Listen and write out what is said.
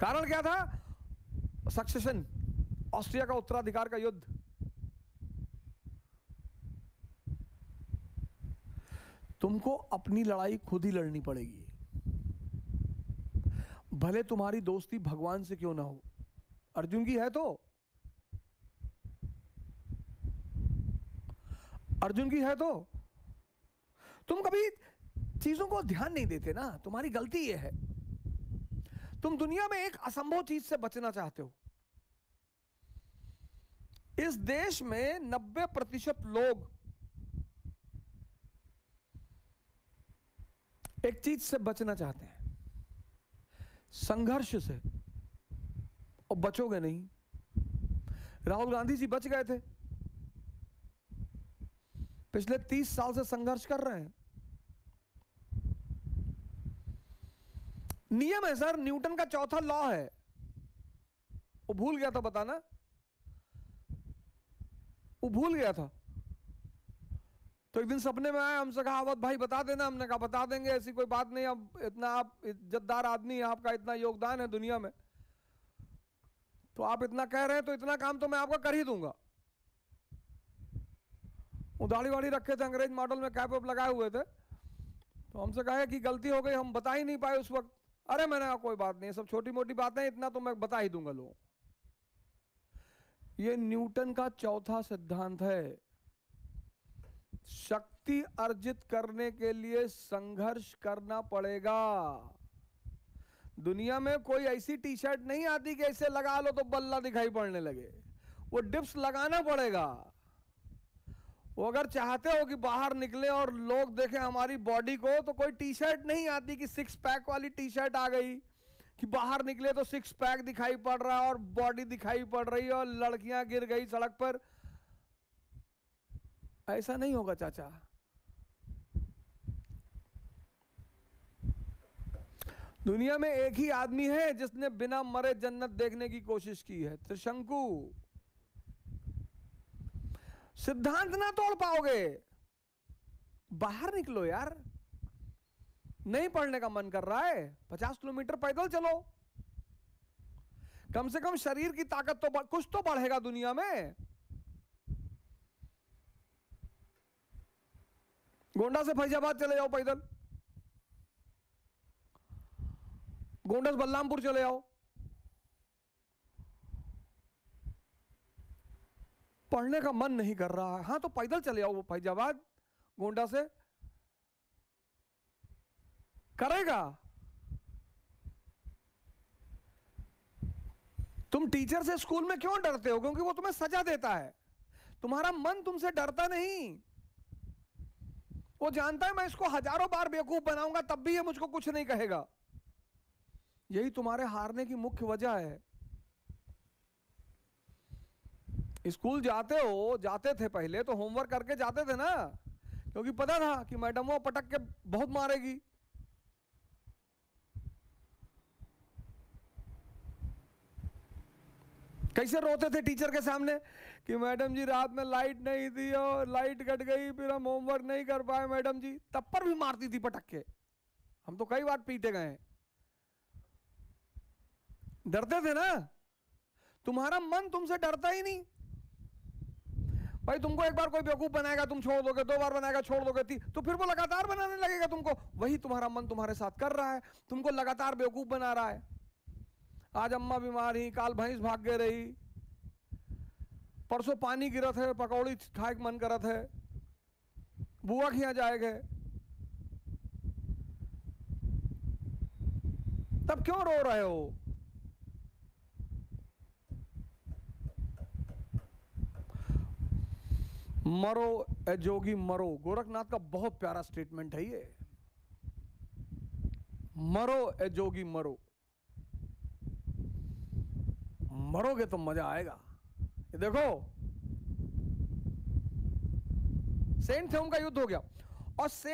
कारण क्या था? सक्सेशन ऑस्ट्रिया का उत्तराधिकार का युद्ध। तुमको अपनी लड़ाई खुद ही लड़नी पड़ेगी। भले तुम्हारी दोस्ती भगवान से क्यों ना हो। अर्जुन की है तो? अर्जुन की है तो? तुम कभी चीज़ों को ध्यान नहीं देते ना? तुम्हारी गलती यह है। तुम दुनिया में एक असंभव चीज़ से बचना चाहते हो। इस देश में 90 प्रतिशत लोग एक चीज़ से बचना चाहते हैं। संघर्ष से। और बचोगे नहीं। राहुल गांधी जी बच गए थे। पिछले तीस साल से संघर्ष कर रहे हैं। नियम है सर, न्यूटन का चौथा लॉ है। वो भूल गया था, बताना। वो भूल गया था। तो एक दिन सपने में आया, हमसे कहा अवध भाई बता देना। हमने कहा, बता देंगे, ऐसी कोई बात नहीं, अब इतना आप इज्जतदार आदमी है, आपका इतना योगदान है दुनिया में। तो आप इतना कह रहे हैं तो इतना काम तो मैं आपका कर ही दूँगा। वो दाढ़ी वाड़ी रखे थे, अंग्रेज़ मॉडल में कैप वैप लगाए हुए थे। तो हमसे कहा कि गलती हो गई, हम बता ही नहीं पाए उस वक्त। अरे मैंने कहा, कोई बात नहीं सब छोटी मोटी बातें इतना तो मैं बता ही दूँगा लोगों ये न्यूटन का चौथा सिद्धांत है, शक्ति अर्जित करने के लिए संघर्ष करना पड़ेगा। दुनिया में कोई ऐसी टी शर्ट नहीं आती कि ऐसे लगा लो तो बल्ला दिखाई पड़ने लगे। वो डिप्स लगाना पड़ेगा। वो अगर चाहते हो कि बाहर निकले और लोग देखें हमारी बॉडी को तो कोई टी शर्ट नहीं आती कि सिक्स पैक वाली टी शर्ट आ गई। कि बाहर निकले तो सिक्स पैक दिखाई पड़ रहा है और बॉडी दिखाई पड़ रही है और लड़कियाँ गिर गई सड़क पर। ऐसा नहीं होगा, चाचा। दुनिया में एक ही आदमी है जिसने बिना मरे जन्नत देखने की कोशिश की है। त्रिशंकु। सिद्धांत ना तोड़ पाओगे। बाहर निकलो यार। नहीं पढ़ने का मन कर रहा है। पचास किलोमीटर पैदल चलो। कम से कम शरीर की ताकत तो कुछ तो बढ़ेगा दुनिया में। गोंडा से फैजाबाद चले जाओ पैदल। गोंडा से बलरामपुर चले जाओ पढ़ने का मन नहीं कर रहा। है तो पैदल चले जाओ वो फैजाबाद गोंडा से। करेगा। तुम टीचर से स्कूल में क्यों डरते हो? क्योंकि वो तुम्हें सजा देता है। तुम्हारा मन तुमसे डरता नहीं। वो जानता है मैं इसको हज़ारों बार बेवकूफ़ बनाऊँगा, तब भी ये मुझको कुछ नहीं कहेगा। यही तुम्हारे हारने की मुख्य वजह है। स्कूल जाते हो, जाते थे पहले तो होमवर्क करके जाते थे ना? क्योंकि पता था कि मैडम वो पटक के बहुत मारेगी। कैसे रोते थे टीचर के सामने? कि मैडम जी, रात में लाइट नहीं थी और लाइट कट गई, फिर हम होमवर्क नहीं कर पाए मैडम जी। तब पर भी मारती थी पटक के। हम तो कई बार पीटे गए डरते थे ना? तुम्हारा मन तुमसे डरता ही नहीं। भाई तुमको एक बार कोई बेवकूफ़ बनाएगा, तुम छोड़ दोगे, दो बार बनाएगा, छोड़ दोगे तो फिर वो लगातार बनाने लगेगा तुमको। वही तुम्हारा मन तुम्हारे साथ कर रहा है, तुमको लगातार बेवकूफ़ बना रहा है। आज अम्मा बीमार ही, काल भैंस भाग गए रही। परसों पानी गिरत है, पकौड़ी खाए मन करत है। बुआ खिया जाएगे तब क्यों रो रहे हो? मरो, ए जोगी मरो। गोरखनाथ का बहुत प्यारा स्टेटमेंट है ये। मरो, ए जोगी मरो। मरोगे तो मज़ा आएगा। ये देखो। सेंट थे उनका युद्ध हो गया। और सेंट